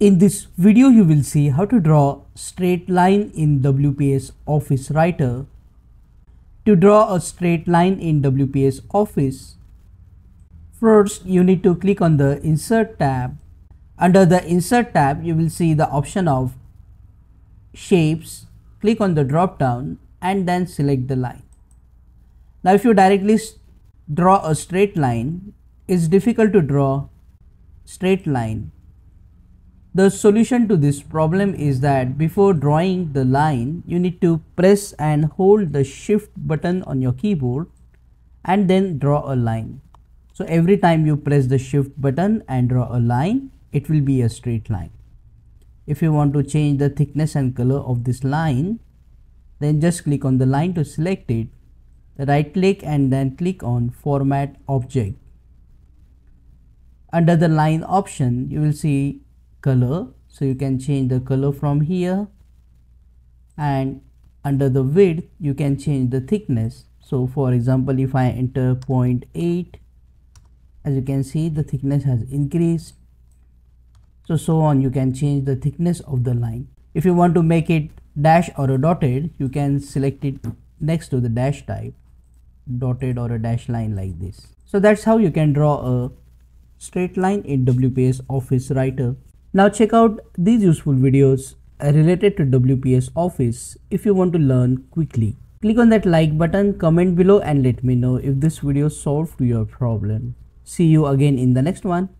In this video you will see how to draw straight line in WPS Office Writer. To draw a straight line in WPS Office, first you need to click on the Insert tab. Under the Insert tab you will see the option of Shapes. Click on the drop down and then select the line. Now if you directly draw a straight line, it's difficult to draw straight line the solution to this problem is that before drawing the line, you need to press and hold the shift button on your keyboard and then draw a line. So every time you press the shift button and draw a line, it will be a straight line. If you want to change the thickness and color of this line, then just click on the line to select it, right click and then click on format object. Under the line option, you will see color. So you can change the color from here and under the width you can change the thickness. So for example if I enter 0.8 as you can see the thickness has increased. So so on you can change the thickness of the line. If you want to make it dash or a dotted you can select it next to the dash type dotted or a dash line like this. So that's how you can draw a straight line in WPS office writer now check out these useful videos related to WPS Office if you want to learn quickly. Click on that like button, comment below and let me know if this video solved your problem. See you again in the next one.